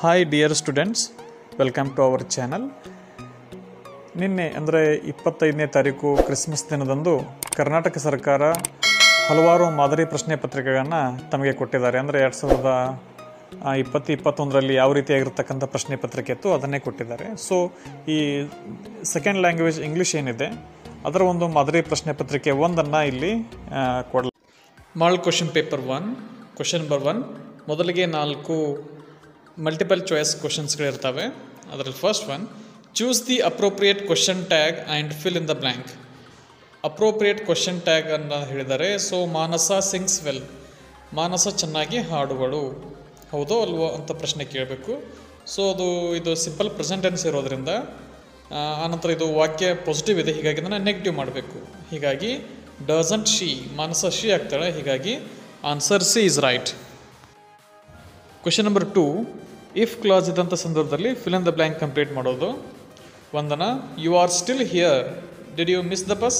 Hi dear students welcome to our channel ನಿನ್ನೆ, ಅಂದರೆ ಇಪ್ಪತ್ತೈದನೇ ತಾರೀಕು ಕ್ರಿಸ್ಮಸ್ ದಿನದಂದು ಕರ್ನಾಟಕ ಸರ್ಕಾರ ಹಲವಾರು ಮಾದರಿ ಪ್ರಶ್ನೆ ಪತ್ರಿಕೆಗಳನ್ನು ತಮಗೆ ಕೊಟ್ಟಿದ್ದಾರೆ. ಅಂದರೆ ಎರಡು ಸಾವಿರದ ಇಪ್ಪತ್ತು, ಇಪ್ಪತ್ತೊಂದರಲ್ಲಿ ಯಾವ ರೀತಿಯಾಗಿರ್ತಕ್ಕಂಥ ಪ್ರಶ್ನೆ ಪತ್ರಿಕೆ ಇತ್ತು ಅದನ್ನೇ ಕೊಟ್ಟಿದ್ದಾರೆ. ಸೊ ಈ ಸೆಕೆಂಡ್ ಲ್ಯಾಂಗ್ವೇಜ್ ಇಂಗ್ಲೀಷ್ ಏನಿದೆ, ಅದರ ಒಂದು ಮಾದರಿ ಪ್ರಶ್ನೆ ಪತ್ರಿಕೆ ಒಂದನ್ನು ಇಲ್ಲಿ ಕೊಡಲ model question paper one question number one ಮೊದಲಿಗೆ ನಾಲ್ಕು ಮಲ್ಟಿಪಲ್ ಚಾಯ್ಸ್ ಕ್ವಶನ್ಸ್ಗಳಿರ್ತವೆ ಅದರಲ್ಲಿ first one choose the appropriate question tag and fill in the blank appropriate question tag ಅನ್ನು ಹೇಳಿದ್ದಾರೆ so Manasa sings well Manasa ಚೆನ್ನಾಗಿ ಹಾಡುಗಳು ಹೌದೋ ಅಲ್ವೋ ಅಂತ ಪ್ರಶ್ನೆ ಕೇಳಬೇಕು. ಸೊ ಅದು, ಇದು ಸಿಂಪಲ್ ಪ್ರೆಸೆಂಟೆನ್ಸ್ ಇರೋದರಿಂದ ಆನಂತರ ಇದು ವಾಕ್ಯ ಪಾಸಿಟಿವ್ ಇದೆ, ಹೀಗಾಗಿ ಅದನ್ನು ನೆಗೆಟಿವ್ ಮಾಡಬೇಕು. ಹೀಗಾಗಿ ಡಸಂಟ್ ಶಿ ಮಾನಸ ಶಿ ಆಗ್ತಾಳೆ, ಹೀಗಾಗಿ answer C is right question number two if clause ಇದ್ದಂಥ ಸಂದರ್ಭದಲ್ಲಿ fill in the blank complete ಮಾಡೋದು. Vandana you are still here did you miss the bus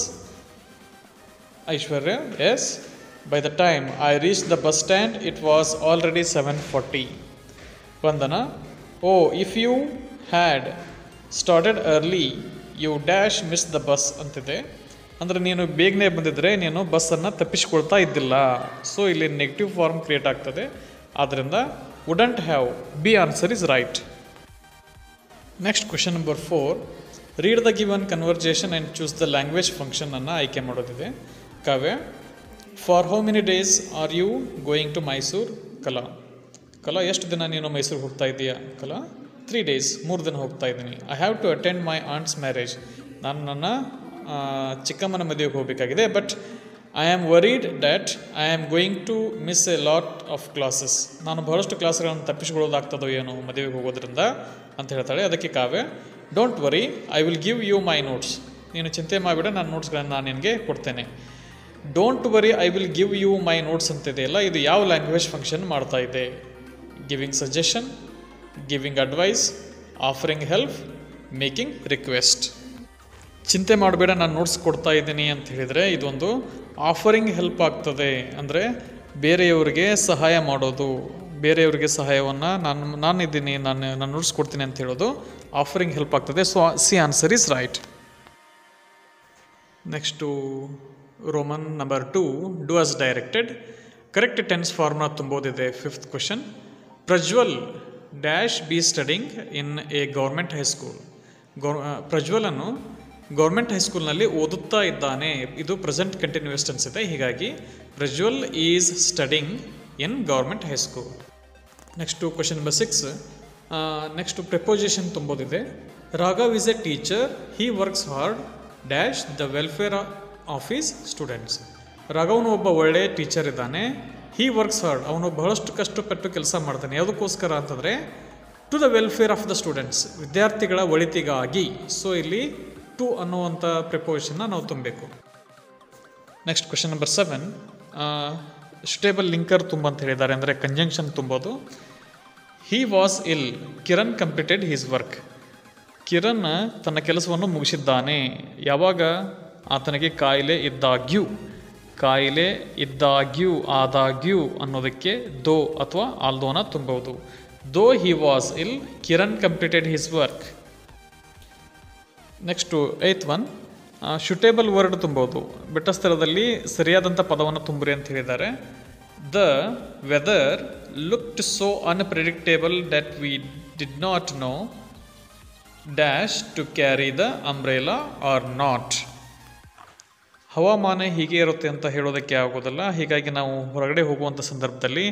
Aishwarya yes by the time I reach the bus stand it was already seven forty Vandana oh if you had started early you dash miss the bus ಅಂತಿದೆ. ಅಂದರೆ ನೀನು ಬೇಗನೆ ಬಂದಿದ್ದರೆ ನೀನು ಬಸ್ಸನ್ನು ತಪ್ಪಿಸ್ಕೊಳ್ತಾ ಇದ್ದಿಲ್ಲ. So ಇಲ್ಲಿ negative form create ಆಗ್ತದೆ. ಆದ್ದರಿಂದ wouldn't have B answer is right next question number four read the given conversation and choose the language ಫಂಕ್ಷನನ್ನು ಆಯ್ಕೆ ಮಾಡೋದಿದೆ. Kavya for how many days are you going to Mysuru Kala Kala, ಎಷ್ಟು ದಿನ ನೀನು ಮೈಸೂರಿಗೆ ಹೋಗ್ತಾ ಇದ್ದೀಯಾ ಕಲಾ ತ್ರೀ ಡೇಸ್ ಮೂರು ದಿನ ಹೋಗ್ತಾ ಇದ್ದೀನಿ. I have to attend my aunt's marriage ನಾನು ನನ್ನ ಚಿಕ್ಕಮ್ಮನ ಮದುವೆಗೆ ಹೋಗಬೇಕಾಗಿದೆ but I am worried that I am going to miss a lot of classes ನಾನು ಬಹಳಷ್ಟು ಕ್ಲಾಸ್ಗಳನ್ನು ತಪ್ಪಿಸ್ಕೊಳ್ಳೋದಾಗ್ತದೋ ಏನೋ ಮದುವೆಗೆ ಹೋಗೋದ್ರಿಂದ ಅಂತ ಹೇಳ್ತಾಳೆ. ಅದಕ್ಕೆ Kavya don't worry I will give you my notes ನೀನು ಚಿಂತೆ ಮಾಡಿಬಿಡ ನಾನು ನೋಟ್ಸ್ಗಳನ್ನು ನಾನು ನಿನಗೆ ಕೊಡ್ತೇನೆ. Don't worry I will give you my notes ಅಂತಿದೆಯಲ್ಲ ಇದು ಯಾವ ಲ್ಯಾಂಗ್ವೇಜ್ ಫಂಕ್ಷನ್ ಮಾಡ್ತಾ ಇದೆ? Giving suggestion giving advice offering help making request ಚಿಂತೆ ಮಾಡಬೇಡ, ನಾನು ನೋಟ್ಸ್ ಕೊಡ್ತಾ ಇದ್ದೀನಿ ಅಂತ ಹೇಳಿದರೆ, ಇದೊಂದು ಆಫರಿಂಗ್ ಹೆಲ್ಪ್ ಆಗ್ತದೆ ಅಂದರೆ ಬೇರೆಯವರಿಗೆ ಸಹಾಯ ಮಾಡೋದು. ಬೇರೆಯವರಿಗೆ ಸಹಾಯವನ್ನು ನಾನು, ನಾನಿದ್ದೀನಿ, ನಾನು ನಾನು ನುಡಿಸ್ಕೊಡ್ತೀನಿ ಕೊಡ್ತೀನಿ ಅಂತ ಹೇಳೋದು ಆಫರಿಂಗ್ ಹೆಲ್ಪ್ ಆಗ್ತದೆ. So C answer is right next Roman number two do as directed correct tense ಫಾರ್ಮ್ನ ತುಂಬೋದಿದೆ. Fifth question Prajwal dash be studying in a government high school guar ಪ್ರಜ್ವಲನ್ನು ಗೌರ್ಮೆಂಟ್ ಹೈಸ್ಕೂಲ್ನಲ್ಲಿ ಓದುತ್ತಾ ಇದ್ದಾನೆ. ಇದು ಪ್ರೆಸೆಂಟ್ ಕಂಟಿನ್ಯೂಸ್ ಟೆನ್ಸ್ ಇದೆ. ಹೀಗಾಗಿ Prajwal is studying in government high school next question number six next preposition ತುಂಬೋದಿದೆ. Raghav is a teacher he works hard dash the welfare of his students ರಾಘವನು ಒಬ್ಬ ಒಳ್ಳೆಯ teacher ಇದ್ದಾನೆ. ಹಿ works hard ಅವನು ಬಹಳಷ್ಟು ಕಷ್ಟಪಟ್ಟು ಕೆಲಸ ಮಾಡ್ತಾನೆ. ಯಾವುದಕ್ಕೋಸ್ಕರ ಅಂತಂದರೆ to the welfare of the students ವಿದ್ಯಾರ್ಥಿಗಳ ಒಳಿತಿಗಾಗಿ. ಸೊ ಇಲ್ಲಿ ಟು ಅನ್ನುವಂಥ ಪ್ರಿಪೋಸಿಷನ್ನ ನಾವು ತುಂಬಬೇಕು. Next question number seven suitable linker ತುಂಬ ಅಂತ ಹೇಳಿದ್ದಾರೆ. ಅಂದರೆ ಕಂಜಂಕ್ಷನ್ ತುಂಬೋದು. He was ill Kiran completed his work Kiran ತನ್ನ ಕೆಲಸವನ್ನು ಮುಗಿಸಿದ್ದಾನೆ. ಯಾವಾಗ? ಆತನಿಗೆ ಕಾಯಿಲೆ ಇದ್ದಾಗ್ಯೂ. ಕಾಯಿಲೆ ಇದ್ದಾಗ್ಯೂ, ಆದಾಗ್ಯೂ ಅನ್ನೋದಕ್ಕೆ ದೋ ಅಥವಾ ಆಲ್ದೋನ ತುಂಬಬಹುದು though he was ill Kiran completed his work next eighth one suitable word ತುಂಬೋದು. ಬೆಟ್ಟಸ್ಥಳದಲ್ಲಿ ಸರಿಯಾದಂಥ ಪದವನ್ನು ತುಂಬ್ರಿ ಅಂತ ಹೇಳಿದ್ದಾರೆ. The weather looked so unpredictable that we did not know dash to carry the umbrella or not ಹವಾಮಾನ ಹೀಗೆ ಇರುತ್ತೆ ಅಂತ ಹೇಳೋದಕ್ಕೆ ಆಗೋದಲ್ಲ. ಹೀಗಾಗಿ ನಾವು ಹೊರಗಡೆ ಹೋಗುವಂಥ ಸಂದರ್ಭದಲ್ಲಿ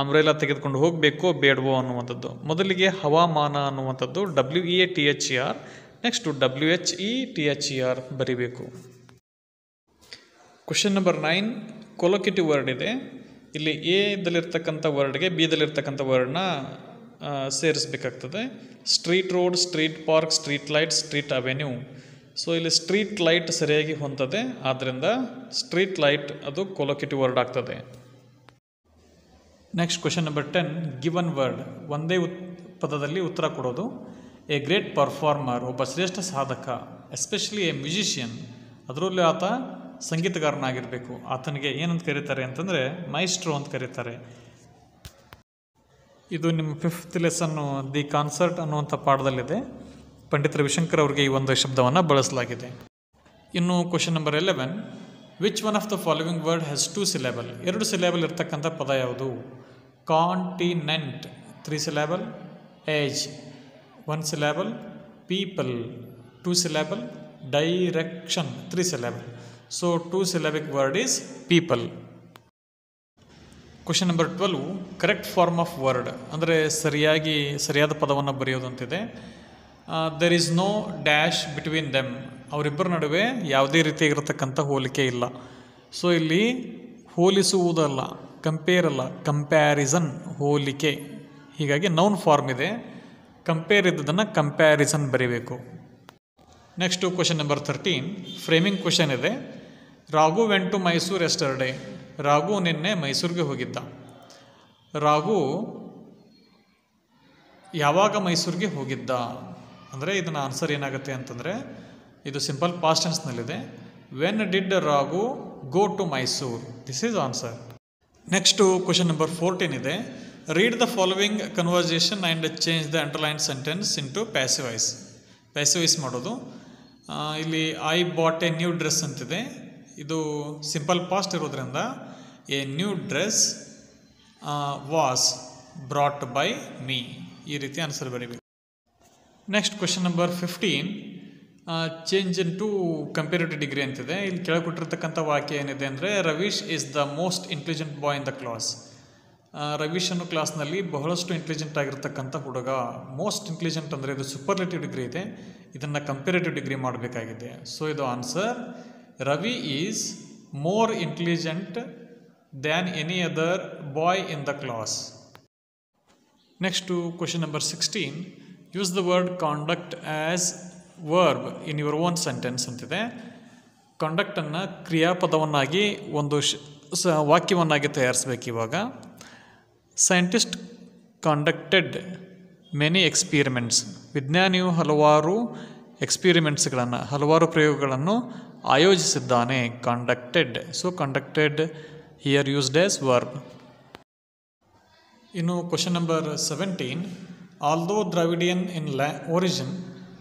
ಅಂಬ್ರೆಲಾ ತೆಗೆದುಕೊಂಡು ಹೋಗಬೇಕೋ ಬೇಡವೋ ಅನ್ನುವಂಥದ್ದು. ಮೊದಲಿಗೆ ಹವಾಮಾನ ಅನ್ನುವಂಥದ್ದು W E A T H E R next W H E T H E R ಬರಿಬೇಕು. Question number nine collocative word ಇದೆ. ಇಲ್ಲಿ ಎದಲ್ಲಿರ್ತಕ್ಕಂಥ ವರ್ಡ್ಗೆ ಬಿದಲ್ಲಿರ್ತಕ್ಕಂಥ ವರ್ಡ್ನ ಸೇರಿಸಬೇಕಾಗ್ತದೆ. Street road street park street light street avenue so ಇಲ್ಲಿ ಸ್ಟ್ರೀಟ್ ಲೈಟ್ ಸರಿಯಾಗಿ ಹೊಂದದೆ ಆದ್ದರಿಂದ ಸ್ಟ್ರೀಟ್ ಲೈಟ್ ಅದು ಕೊಲೊಕೇಟಿವ್ ವರ್ಡ್ ಆಗ್ತದೆ. Next question number ten given word ಒಂದೇ ಉತ್, ಪದದಲ್ಲಿ ಉತ್ತರ ಕೊಡೋದು. ಎ ಗ್ರೇಟ್ ಪರ್ಫಾರ್ಮರ್, ಒಬ್ಬ ಶ್ರೇಷ್ಠ ಸಾಧಕ, ಎಸ್ಪೆಷಲಿ ಎ ಮ್ಯೂಸಿಷಿಯನ್. ಅದರಲ್ಲೂ ಆತ ಸಂಗೀತಗಾರನಾಗಿರಬೇಕು. ಆತನಿಗೆ ಏನಂತ ಕರೀತಾರೆ ಅಂತಂದರೆ, ಮೈಸ್ಟ್ರೋ ಅಂತ ಕರೀತಾರೆ. ಇದು ನಿಮ್ಮ ಫಿಫ್ತ್ ಲೆಸನ್ನು ದಿ ಕಾನ್ಸರ್ಟ್ ಅನ್ನುವಂಥ ಪಾಠದಲ್ಲಿದೆ. ಪಂಡಿತ್ ರವಿಶಂಕರ್ ಅವರಿಗೆ ಈ ಒಂದು ಶಬ್ದವನ್ನು ಬಳಸಲಾಗಿದೆ. ಇನ್ನು question number eleven which one of the following word has two syllable ಎರಡು ಸಿಲೆಬಲ್ ಇರ್ತಕ್ಕಂಥ ಪದ ಯಾವುದು? Continent three syllable age one syllable, people. Two syllable, direction. Three syllable. So, two syllabic word is people. Question number twelve correct form of word ಅಂದರೆ ಸರಿಯಾಗಿ ಸರಿಯಾದ ಪದವನ್ನು ಬರೆಯೋದಂತಿದೆ there is no dash between them ಅವರಿಬ್ಬರ ನಡುವೆ ಯಾವುದೇ ರೀತಿಯಾಗಿರತಕ್ಕಂಥ ಹೋಲಿಕೆ ಇಲ್ಲ so ಇಲ್ಲಿ ಹೋಲಿಸುವುದಲ್ಲ ಕಂಪೇರ್ ಅಲ್ಲ ಕಂಪ್ಯಾರಿಸನ್ ಹೋಲಿಕೆ ಹೀಗಾಗಿ ನೌನ್ ಫಾರ್ಮ್ ಇದೆ ಕಂಪೇರ್ ಇದ್ದದನ್ನು ಕಂಪ್ಯಾರಿಸನ್ ಬರೀಬೇಕು. Next question number thirteen framing question ಇದೆ. Raghu went to Mysuru yesterday Raghu ನಿನ್ನೆ ಮೈಸೂರಿಗೆ ಹೋಗಿದ್ದ. ರಾಘು, ಯಾವಾಗ ಮೈಸೂರಿಗೆ ಹೋಗಿದ್ದ? ಅಂದರೆ ಇದನ್ನು ಆನ್ಸರ್ ಏನಾಗುತ್ತೆ ಅಂತಂದರೆ, ಇದು simple past ಟೆನ್ಸ್ನಲ್ಲಿದೆ when did Raghu go to Mysuru this is answer next question number fourteen ಇದೆ. Read the following change and change the underline sentence voice passive passivise ಮಾಡೋದು. ಇಲ್ಲಿ I bought a new dress ಅಂತಿದೆ. ಇದು simple past ಇರೋದ್ರಿಂದ a new dress was brought by me ಈ ರೀತಿ answer ಬರೀಬೇಕು. Next question number fifteen change into comparative degree ಅಂತಿದೆ. ಇಲ್ಲಿ ಕೆಳಗೆ ಕೊಟ್ಟಿರ್ತಕ್ಕಂಥ ವಾಕ್ಯ ಏನಿದೆ ಅಂದರೆ Ravish is the most intelligent boy in the class Ravish ಅನ್ನೋ ಕ್ಲಾಸ್ನಲ್ಲಿ ಬಹಳಷ್ಟು ಇಂಟೆಲಿಜೆಂಟ್ ಆಗಿರ್ತಕ್ಕಂಥ ಹುಡುಗ. ಮೋಸ್ಟ್ ಇಂಟೆಲಿಜೆಂಟ್ ಅಂದರೆ ಇದು ಸೂಪರ್ಲೇಟಿವ್ ಡಿಗ್ರಿ ಇದೆ. ಇದನ್ನು ಕಂಪೇರೇಟಿವ್ ಡಿಗ್ರಿ ಮಾಡಬೇಕಾಗಿದೆ. ಸೊ ಇದು answer Ravi is more intelligent than any other boy in the class next question number sixteen use the word conduct as verb in your own sentence ಅಂತಿದೆ. ಕಾಂಡಕ್ಟನ್ನು ಕ್ರಿಯಾಪದವನ್ನಾಗಿ ಒಂದು ಶ ವಾಕ್ಯವನ್ನಾಗಿ ತಯಾರಿಸ್ಬೇಕು ಇವಾಗ. ಸೈಂಟಿಸ್ಟ್ ಕಾಂಡಕ್ಟೆಡ್ ಮೆನಿ ಎಕ್ಸ್ಪೀರಿಮೆಂಟ್ಸ್ ವಿಜ್ಞಾನಿಯು ಹಲವಾರು ಎಕ್ಸ್ಪೀರಿಮೆಂಟ್ಸ್ಗಳನ್ನು ಹಲವಾರು ಪ್ರಯೋಗಗಳನ್ನು ಆಯೋಜಿಸಿದ್ದಾನೆ. Conducted so conducted here used as verb ಇನ್ನು question number seventeen although Dravidian in ಲ್ಯಾ origin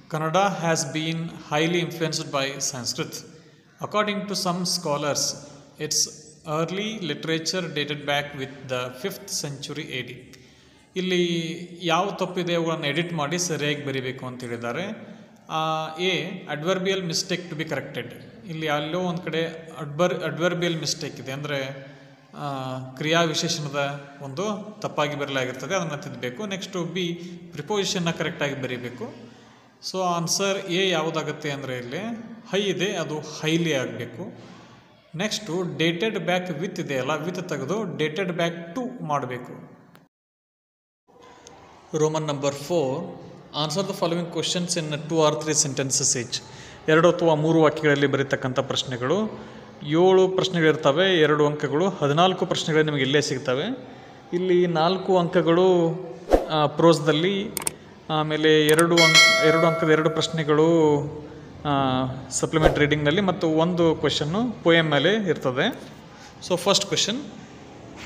Kannada has been highly influenced by Sanskrit according to some scholars its early literature dated back with the fifth century A D ಇಲ್ಲಿ ಯಾವ ತಪ್ಪಿದೆ ಅವುಗಳನ್ನು edit ಮಾಡಿ ಸರಿಯಾಗಿ ಬರೀಬೇಕು ಅಂತ ಹೇಳಿದ್ದಾರೆ. A adverbial mistake to be corrected ಇಲ್ಲಿ ಅಲ್ಲೋ ಒಂದು ಕಡೆ ಅಡ್ವರ್ ಅಡ್ವರ್ಬಿಯಲ್ ಮಿಸ್ಟೇಕ್ ಇದೆ. ಅಂದರೆ ಕ್ರಿಯಾ ವಿಶೇಷಣದ ಒಂದು ತಪ್ಪಾಗಿ ಬರಲಾಗಿರ್ತದೆ, ಅದನ್ನು ತಿದ್ದಬೇಕು ನೆಕ್ಸ್ಟು ಬಿ ಪ್ರಿಪೋಸಿಷನ್ನ ಕರೆಕ್ಟಾಗಿ ಬರೀಬೇಕು. ಸೊ ಆನ್ಸರ್ ಎ ಯಾವುದಾಗುತ್ತೆ ಅಂದರೆ ಇಲ್ಲಿ, ಹೈ ಇದೆ, ಅದು ಹೈಲಿ ಆಗಬೇಕು. ನೆಕ್ಸ್ಟು ಡೇಟೆಡ್ ಬ್ಯಾಕ್ ವಿತ್ ಇದೆಯಲ್ಲ ವಿತ್ ತೆಗೆದು ಡೇಟೆಡ್ ಬ್ಯಾಕ್ ಟು ಮಾಡಬೇಕು. Roman number four answer the following questions in two or three sentences each ಎರಡು ಅಥವಾ ಮೂರು ವಾಕ್ಯಗಳಲ್ಲಿ ಬರೀತಕ್ಕಂಥ ಪ್ರಶ್ನೆಗಳು. ಏಳು ಪ್ರಶ್ನೆಗಳಿರ್ತವೆ, ಎರಡು ಅಂಕಗಳು, ಹದಿನಾಲ್ಕು ಪ್ರಶ್ನೆಗಳು ನಿಮಗೆ ಇಲ್ಲೇ ಸಿಗ್ತವೆ. ಇಲ್ಲಿ ನಾಲ್ಕು ಅಂಕಗಳು ಪ್ರೋಸ್ದಲ್ಲಿ ಆಮೇಲೆ ಎರಡು ಅಂಕ, ಎರಡು ಅಂಕದ ಎರಡು ಪ್ರಶ್ನೆಗಳು ಸಪ್ಲಿಮೆಂಟ್ ರೀಡಿಂಗ್ನಲ್ಲಿ ಮತ್ತು ಒಂದು ಕ್ವೆಶನ್ನು ಪೋಯಮ್ ಮೇಲೆ ಇರ್ತದೆ. So first question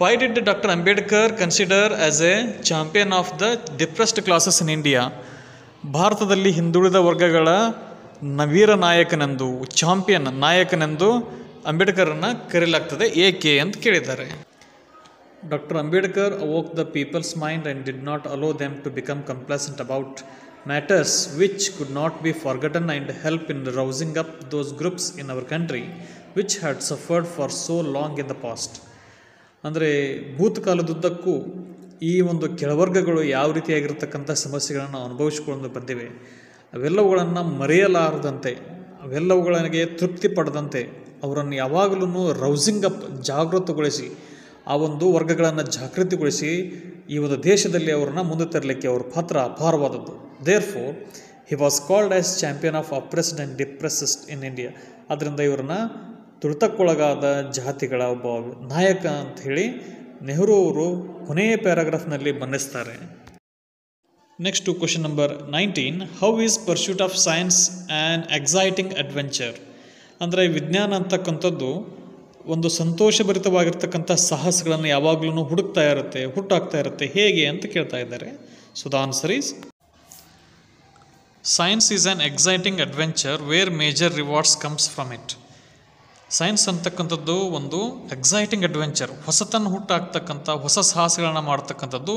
why did doctor Ambedkar consider as a champion of the depressed classes in India ಭಾರತದಲ್ಲಿ ಹಿಂದುಳಿದ ವರ್ಗಗಳ ನವೀರ ನಾಯಕನೆಂದು ಚಾಂಪಿಯನ್ ನಾಯಕನೆಂದು ಅಂಬೇಡ್ಕರನ್ನು ಕರೆಯಲಾಗ್ತದೆ ಏಕೆ ಅಂತ ಕೇಳಿದ್ದಾರೆ. Doctor Ambedkar awoke the people's mind and did not allow them to become complacent about matters which could not be forgotten and help in rousing up those groups in our country which had suffered for so long in the past ಅಂದರೆ ಭೂತಕಾಲದುದ್ದಕ್ಕೂ ಈ ಒಂದು ಕೆಳವರ್ಗಗಳು ಯಾವ ರೀತಿಯಾಗಿರ್ತಕ್ಕಂಥ ಸಮಸ್ಯೆಗಳನ್ನು ಅನುಭವಿಸಿಕೊಂಡು ಬಂದಿವೆ, ಅವೆಲ್ಲವುಗಳನ್ನು ಮರೆಯಲಾರದಂತೆ, ಅವೆಲ್ಲವುಗಳಿಗೆ ತೃಪ್ತಿ ಪಡೆದಂತೆ ಅವರನ್ನು ಯಾವಾಗಲೂ ರೌಸಿಂಗ್ ಅಪ್ ಜಾಗೃತಗೊಳಿಸಿ ಆ ಒಂದು ವರ್ಗಗಳನ್ನು ಜಾಗೃತಿಗೊಳಿಸಿ ಈ ಒಂದು ದೇಶದಲ್ಲಿ ಅವರನ್ನು ಮುಂದೆ ತರಲಿಕ್ಕೆ ಅವ್ರ ಪಾತ್ರ ಅಪಾರವಾದದ್ದು. Therefore he was called as champion of oppressed and depressed in India ಅದರಿಂದ ಇವ್ರನ್ನ ತುಳಿತಕ್ಕೊಳಗಾದ ಜಾತಿಗಳ ಒಬ್ಬ ನಾಯಕ ಅಂತ ಹೇಳಿ ನೆಹರು ಅವರು ಕೊನೆಯ ಪ್ಯಾರಾಗ್ರಾಫ್ನಲ್ಲಿ ಬಂಧಿಸ್ತಾರೆ next question number nineteen how is pursuit of science and exciting adventure ಅಂದರೆ ವಿಜ್ಞಾನ ಅಂತಕ್ಕಂಥದ್ದು ಒಂದು ಸಂತೋಷಭರಿತವಾಗಿರ್ತಕ್ಕಂಥ ಸಾಹಸಗಳನ್ನು ಯಾವಾಗಲೂ ಹುಡುಕ್ತಾ ಇರುತ್ತೆ ಹುಟ್ಟಾಗ್ತಾ ಇರುತ್ತೆ. ಹೇಗೆ ಅಂತ ಕೇಳ್ತಾ ಇದ್ದಾರೆ. So the answer is science is an exciting adventure where major rewards comes from it science ಅಂತಕ್ಕಂಥದ್ದು ಒಂದು ಎಕ್ಸೈಟಿಂಗ್ ಅಡ್ವೆಂಚರ್ ಹೊಸತನ್ನು ಹುಟ್ಟಾಗ್ತಕ್ಕಂಥ ಹೊಸ ಸಾಹಸಗಳನ್ನು ಮಾಡ್ತಕ್ಕಂಥದ್ದು.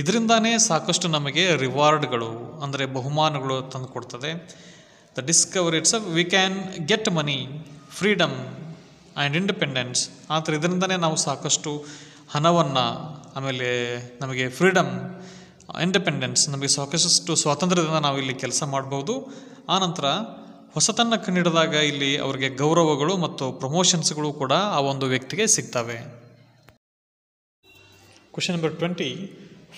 ಇದರಿಂದಾನೇ ಸಾಕಷ್ಟು ನಮಗೆ ರಿವಾರ್ಡ್ಗಳು ಅಂದರೆ ಬಹುಮಾನಗಳು ತಂದುಕೊಡ್ತದೆ the discovery it's we can get money freedom and independence ಆದರೆ ಇದರಿಂದನೇ ನಾವು ಸಾಕಷ್ಟು ಹಣವನ್ನು, ಆಮೇಲೆ ನಮಗೆ ಫ್ರೀಡಮ್ ಇಂಡಿಪೆಂಡೆನ್ಸ್ ನಮಗೆ ಸಾಕಷ್ಟು ಸ್ವಾತಂತ್ರ್ಯದಿಂದ ನಾವು ಇಲ್ಲಿ ಕೆಲಸ ಮಾಡ್ಬೋದು. ಆನಂತರ ಹೊಸತನ್ನು ಕಂಡಿಡಿದಾಗ ಇಲ್ಲಿ ಅವರಿಗೆ ಗೌರವಗಳು ಮತ್ತು ಪ್ರಮೋಷನ್ಸ್ಗಳು ಕೂಡ ಆ ಒಂದು ವ್ಯಕ್ತಿಗೆ ಸಿಗ್ತವೆ. Question number twenty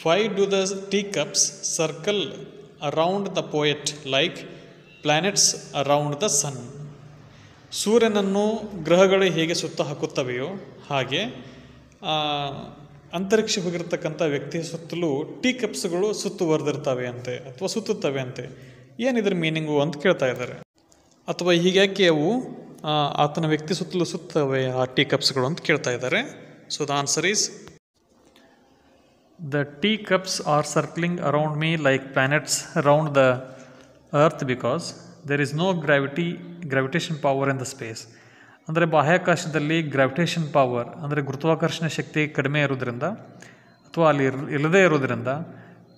why do the tea cups circle around the poet like planets around the sun ಸೂರ್ಯನನ್ನು ಗ್ರಹಗಳು ಹೇಗೆ ಸುತ್ತ ಹಾಕುತ್ತವೆಯೋ ಹಾಗೆ ಅಂತರಿಕ್ಷ ಹೋಗಿರ್ತಕ್ಕಂಥ ವ್ಯಕ್ತಿಯ ಸುತ್ತಲೂ ಟೀ ಕಪ್ಸ್ಗಳು ಸುತ್ತುವರೆದಿರ್ತವೆ ಅಂತೆ, ಅಥವಾ ಸುತ್ತುತ್ತವೆ ಅಂತೆ. ಏನಿದ್ರ ಮೀನಿಂಗು ಅಂತ ಕೇಳ್ತಾ ಇದ್ದಾರೆ. ಅಥವಾ ಹೀಗ್ಯಾಕೆ ಅವು ಆತನ ವ್ಯಕ್ತಿ ಸುತ್ತಲೂ ಸುತ್ತವೆ ಆ ಟೀ ಕಪ್ಸ್ಗಳು ಅಂತ ಕೇಳ್ತಾ ಇದ್ದಾರೆ. So the answer is the tea cups are circling around me like planets around the earth because there is no gravity gravitation power in the space ಅಂದರೆ ಬಾಹ್ಯಾಕಾಶದಲ್ಲಿ ಗ್ರಾವಿಟೇಷನ್ ಪವರ್ ಅಂದರೆ ಗುರುತ್ವಾಕರ್ಷಣ ಶಕ್ತಿ ಕಡಿಮೆ ಇರೋದ್ರಿಂದ ಅಥವಾ ಅಲ್ಲಿ ಇಲ್ಲದೇ ಇರೋದ್ರಿಂದ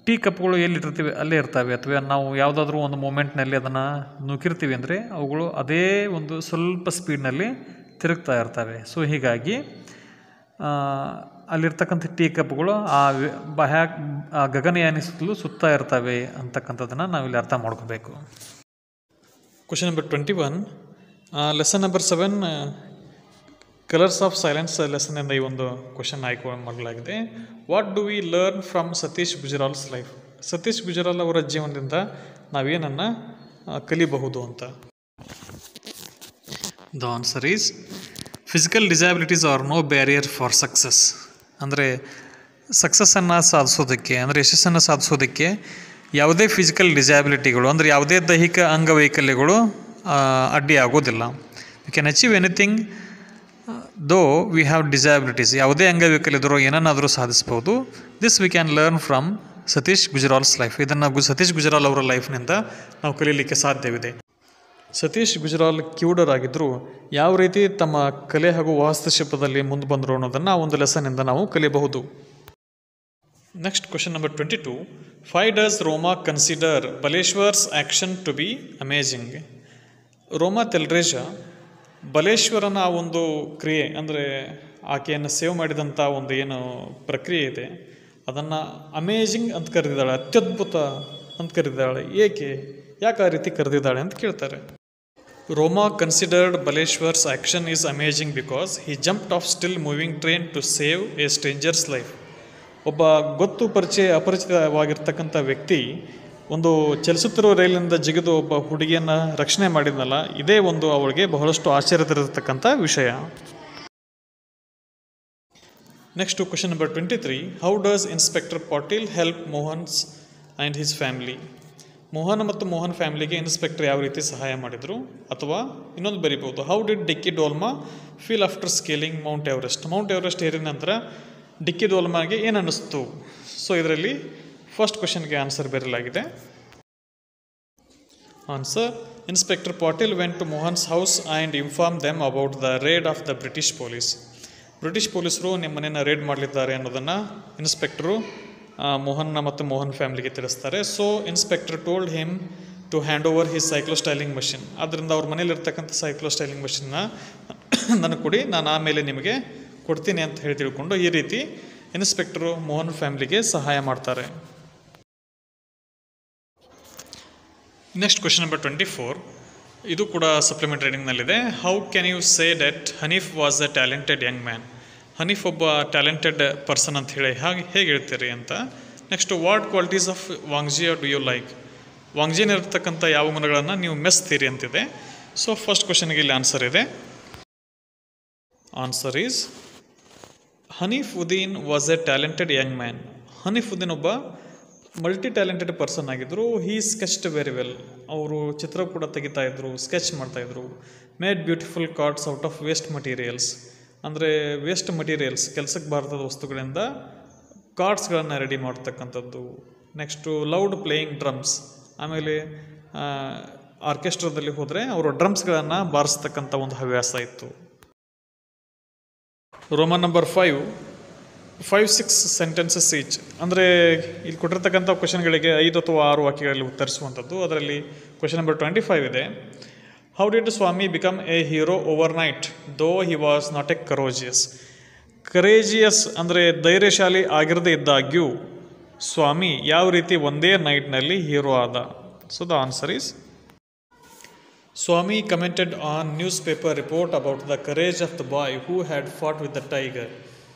ಟೀ ಕಪ್ಗಳು ಎಲ್ಲಿಟ್ಟಿರ್ತೀವಿ ಅಲ್ಲೇ ಇರ್ತವೆ. ಅಥವಾ ನಾವು ಯಾವುದಾದ್ರೂ ಒಂದು ಮೂಮೆಂಟ್ನಲ್ಲಿ ಅದನ್ನು ನುಗ್ಗಿರ್ತೀವಿ ಅಂದರೆ ಅವುಗಳು ಅದೇ ಒಂದು ಸ್ವಲ್ಪ ಸ್ಪೀಡ್ನಲ್ಲಿ ತಿರುಗ್ತಾ ಇರ್ತವೆ. ಸೊ ಹೀಗಾಗಿ ಅಲ್ಲಿರ್ತಕ್ಕಂಥ ಟೀ ಕಪ್ಗಳು ಆ ಬಾಹ್ಯ ಗಗನಯಾನಿ ಸುತ್ತಲೂ ಸುತ್ತಾ ಇರ್ತವೆ ಅಂತಕ್ಕಂಥದ್ದನ್ನು ನಾವಿಲ್ಲಿ ಅರ್ಥ ಮಾಡ್ಕೋಬೇಕು. Question number twenty one lesson number seven colours of silence lesson ಎಂದ ಈ ಒಂದು ಕ್ವಶನ್ ಆಯ್ಕೆ ಮಾಡಲಾಗಿದೆ what do we learn from Satish Gujral's life Satish Gujral ಅವರ ಜೀವನದಿಂದ ನಾವೇನನ್ನು ಕಲಿಬಹುದು ಅಂತ. The answer is physical disabilities are no barrier for success ಅಂದರೆ ಸಕ್ಸಸ್ಸನ್ನು ಸಾಧಿಸೋದಕ್ಕೆ, ಅಂದರೆ ಯಶಸ್ಸನ್ನು ಸಾಧಿಸೋದಕ್ಕೆ ಯಾವುದೇ ಫಿಸಿಕಲ್ ಡಿಸಬಿಲಿಟಿಗಳು ಅಂದರೆ ಯಾವುದೇ ದೈಹಿಕ ಅಂಗವೈಕಲ್ಯಗಳು ಅಡ್ಡಿಯಾಗೋದಿಲ್ಲ you can achieve anything though we have disabilities ಯಾವುದೇ ಅಂಗವೈಕಲ್ಯದರೂ ಏನನ್ನಾದರೂ ಸಾಧಿಸ್ಬೋದು. This we can learn from Satish Gujral's life ಇದನ್ನು ಸತೀಶ್ ಗುಜರಾಲ್ ಅವರ ಲೈಫ್ನಿಂದ ನಾವು ಕಲೀಲಿಕ್ಕೆ ಸಾಧ್ಯವಿದೆ. ಸತೀಶ್ ಗುಜರಾಲ್ ಕ್ಯೂಡರ್ ಆಗಿದ್ದರು ಯಾವ ರೀತಿ ತಮ್ಮ ಕಲೆ ಹಾಗೂ ವಾಸ್ತುಶಿಲ್ಪದಲ್ಲಿ ಮುಂದೆ ಬಂದರು ಅನ್ನೋದನ್ನು ಒಂದು ಲೆಸನ್ನಿಂದ ನಾವು ಕಲಿಯಬಹುದು next question number twenty two why does Roma consider Baleshwar's action to be amazing Roma Telreja ಬಲೇಶ್ವರನ ಆ ಒಂದು ಕ್ರಿಯೆ, ಅಂದರೆ ಆಕೆಯನ್ನು ಸೇವ್ ಮಾಡಿದಂಥ ಒಂದು ಏನು ಪ್ರಕ್ರಿಯೆ ಇದೆ, ಅದನ್ನು ಅಮೇಜಿಂಗ್ ಅಂತ ಕರೆದಿದ್ದಾಳೆ, ಅತ್ಯದ್ಭುತ ಅಂತ ಕರೆದಿದ್ದಾಳೆ, ಏಕೆ, ಯಾಕೆ ಆ ರೀತಿ ಕರೆದಿದ್ದಾಳೆ ಅಂತ ಕೇಳ್ತಾರೆ. Roma considered Baleshwar's action is amazing because he jumped off still moving train to save a stranger's life ಒಬ್ಬ ಗೊತ್ತು ಪರಿಚಯ, ಅಪರಿಚಿತವಾಗಿರ್ತಕ್ಕಂಥ ವ್ಯಕ್ತಿ ಒಂದು ಚಲಿಸುತ್ತಿರುವ ರೈಲಿನಿಂದ ಜಿಗಿದು ಒಬ್ಬ ಹುಡುಗಿಯನ್ನು ರಕ್ಷಣೆ ಮಾಡಿದ್ನಲ್ಲ, ಇದೇ ಒಂದು ಅವಳಿಗೆ ಬಹಳಷ್ಟು ಆಶ್ಚರ್ಯ ತರತಕ್ಕಂಥ ವಿಷಯ. Next question number twenty three how does inspector Patil help Mohan's and his family Mohan ಮತ್ತು ಮೋಹನ್ ಫ್ಯಾಮಿಲಿಗೆ ಇನ್ಸ್ಪೆಕ್ಟರ್ ಯಾವ ರೀತಿ ಸಹಾಯ ಮಾಡಿದರು? ಅಥವಾ ಇನ್ನೊಂದು ಬರಿಬೋದು how did Dicky Dolma feel after scaling Mount Everest Mount Everest ಏರಿದ ನಂತರ ಡಿಕ್ಕಿ ದೋಲ್ಮಾಗೆ ಏನು ಅನ್ನಿಸ್ತು? ಸೊ ಇದರಲ್ಲಿ ಫಸ್ಟ್ ಕ್ವಶನ್ಗೆ ಆನ್ಸರ್ ಬರಲಾಗಿದೆ. Answer inspector Patil went to Mohan's house and inform them about the raid of the British police British ಪೊಲೀಸರು ನಿಮ್ಮ ಮನೆಯನ್ನು ರೇಡ್ ಮಾಡಲಿದ್ದಾರೆ ಅನ್ನೋದನ್ನು ಇನ್ಸ್ಪೆಕ್ಟರು ಮೋಹನ್ನ ಮತ್ತು ಮೋಹನ್ ಫ್ಯಾಮಿಲಿಗೆ ತಿಳಿಸ್ತಾರೆ. So inspector told him to hand over his cyclostyling machine ಆದ್ದರಿಂದ ಅವ್ರ ಮನೇಲಿರ್ತಕ್ಕಂಥ ಸೈಕ್ಲೋ ಸ್ಟೈಲಿಂಗ್ ಮಷಿನ್ನ ನನಗೆ ಕೊಡಿ, ನಾನು ಆಮೇಲೆ ನಿಮಗೆ ಕೊಡ್ತೀನಿ ಅಂತ ಹೇಳಿ ತಿಳ್ಕೊಂಡು ಈ ರೀತಿ ಇನ್ಸ್ಪೆಕ್ಟರು ಮೋಹನ್ ಫ್ಯಾಮಿಲಿಗೆ ಸಹಾಯ ಮಾಡ್ತಾರೆ. Next question number twenty four. ಇದು ಕೂಡ supplement ರೈಡಿಂಗ್ನಲ್ಲಿದೆ how can you say that Hanif was a talented young man Hanif ಒಬ್ಬ ಟ್ಯಾಲೆಂಟೆಡ್ ಪರ್ಸನ್ ಅಂತ ಹೇಳಿ ಹಾಗೆ ಹೇಗೆ ಹೇಳ್ತೀರಿ ಅಂತ. ನೆಕ್ಸ್ಟ್ ವಾಟ್ ಕ್ವಾಲಿಟೀಸ್ ಆಫ್ ವಾಂಗ್ಜಿಯಾ ಡು ಯು ಲೈಕ್ ವಾಂಗ್ಜಿನಿರ್ತಕ್ಕಂಥ ಯಾವ ಗುಣಗಳನ್ನು ನೀವು ಮೆಸ್ತೀರಿ ಅಂತಿದೆ. ಸೊ ಫಸ್ಟ್ ಕ್ವಶನ್ಗೆ ಇಲ್ಲಿ ಆನ್ಸರ್ ಇದೆ. Answer is Hanif Uddin was a talented young man Hanif Uddin ಒಬ್ಬ ಮಲ್ಟಿ ಟ್ಯಾಲೆಂಟೆಡ್ ಪರ್ಸನ್ ಆಗಿದ್ದರು ಹೀ ಸ್ಕೆಚ್ಡ್ ವೆರಿ ವೆಲ್ ಅವರು ಚಿತ್ರ ಕೂಡ ತೆಗಿತಾ ಇದ್ರು ಸ್ಕೆಚ್ ಮಾಡ್ತಾಯಿದ್ರು made beautiful cards out of waste materials ಅಂದರೆ ವೇಸ್ಟ್ ಮಟೀರಿಯಲ್ಸ್ ಕೆಲಸಕ್ಕೆ ಬಾರದ ವಸ್ತುಗಳಿಂದ ಕಾರ್ಡ್ಸ್ಗಳನ್ನು ರೆಡಿ ಮಾಡ್ತಕ್ಕಂಥದ್ದು. ನೆಕ್ಸ್ಟು ಲೌಡ್ ಪ್ಲೇಯಿಂಗ್ ಡ್ರಮ್ಸ್ ಆಮೇಲೆ ಆರ್ಕೆಸ್ಟ್ರಾದಲ್ಲಿ ಹೋದರೆ ಅವರು ಡ್ರಮ್ಸ್ಗಳನ್ನು ಬಾರಿಸ್ತಕ್ಕಂಥ ಒಂದು ಹವ್ಯಾಸ ಇತ್ತು. Roman number five five, six sentences each. ಅಂದರೆ ಇಲ್ಲಿ ಕೊಟ್ಟಿರ್ತಕ್ಕಂಥ ಕ್ವಶನ್ಗಳಿಗೆ ಐದು ಅಥವಾ ಆರು ವಾಕ್ಯಗಳಲ್ಲಿ ಉತ್ತರಿಸುವಂಥದ್ದು. ಅದರಲ್ಲಿ ಕ್ವಶನ್ ನಂಬರ್ ಟ್ವೆಂಟಿ ಫೈವ್ ಇದೆ. How did Swami become a hero overnight though he was not a courageous courageous ಅಂದರೆ ಧೈರ್ಯಶಾಲಿ ಆಗಿರದೇ ಇದ್ದಾಗ್ಯೂ, ಸ್ವಾಮಿ ಯಾವ ರೀತಿ ಒಂದೇ ನೈಟ್ನಲ್ಲಿ ಹೀರೋ ಆದ? So the answer is Swami commented on newspaper report about the courage of the boy who had fought with the tiger.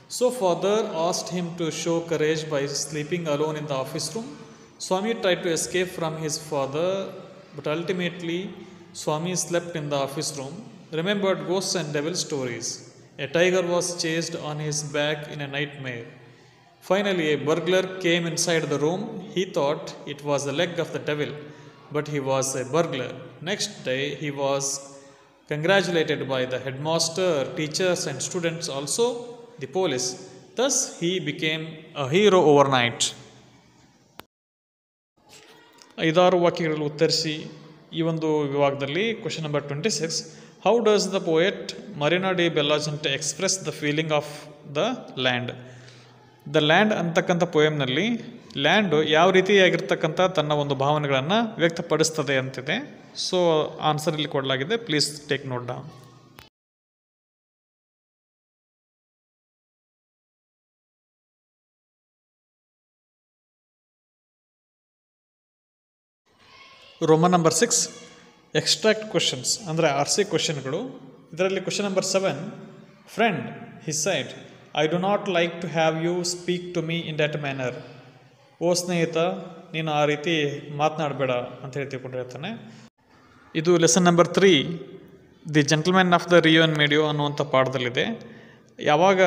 So father asked him to show courage by sleeping alone in the office room. Swami tried to escape from his father, but ultimately Swami slept in the office room, remembered ghosts and devil stories. A tiger was chased on his back in a nightmare. Finally, a burglar came inside the room. He thought it was the leg of the devil, but he was a burglar. Next day, he was congratulated by the headmaster, teachers, and students, also the police. Thus, he became a hero overnight. ಐದಾರು ವಾಕ್ಯಗಳಲ್ಲಿ ಉತ್ತರಿಸಿ ಈ ಒಂದು ವಿಭಾಗದಲ್ಲಿ question number twenty six how does the poet Marina de Bellagente express the feeling of the land the land ಅಂತಕ್ಕಂಥ ಪೋಯಮ್ನಲ್ಲಿ land ಯಾವ ರೀತಿಯಾಗಿರ್ತಕ್ಕಂಥ ತನ್ನ ಒಂದು ಭಾವನೆಗಳನ್ನು ವ್ಯಕ್ತಪಡಿಸ್ತದೆ ಅಂತಿದೆ ಸೊ ಆನ್ಸರ್ ಇಲ್ಲಿ ಕೊಡಲಾಗಿದೆ. Please take note down Roman number six extract questions ಅಂದರೆ ಆರ್ ಸಿ ಕ್ವಶನ್ಗಳು ಇದರಲ್ಲಿ question number seven friend his side I do not like to have you speak to me in that manner ಓ ಸ್ನೇಹಿತ, ನೀನು ಆ ರೀತಿ ಮಾತನಾಡಬೇಡ, ಅಂತ ಹೇಳಿ ತಿಳ್ಕೊಂಡಿರ್ತಾನೆ. ಇದು lesson number three the gentleman of the Rio and Medio ಅನ್ನುವಂಥ ಪಾಠದಲ್ಲಿದೆ. ಯಾವಾಗ